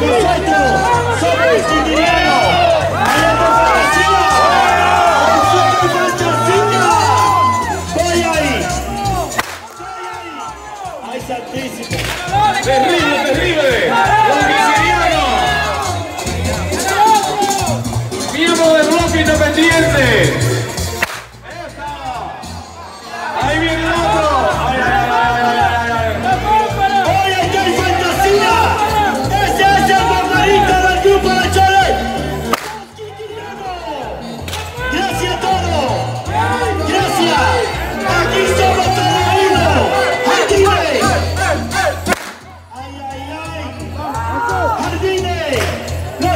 Nosotros somos indianos. Terrible, terrible. Los sicilianos. Miembro del bloque independiente.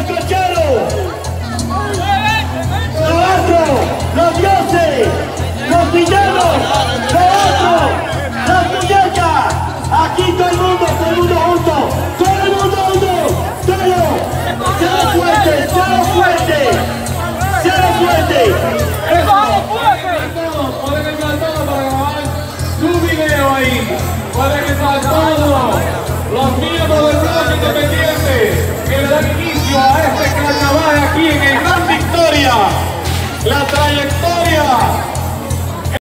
Los cocheros. Los dioses. Los villanos. Los otros. Las muñecas. Aquí todo el mundo, todo el mundo junto. Todo el mundo junto. Todo. Sea fuerte, sea fuerte. Sea fuerte. Para su video ahí. Todos los miembros del bloque independiente que le dan a este carnaval aquí en el Gran Victoria. La trayectoria.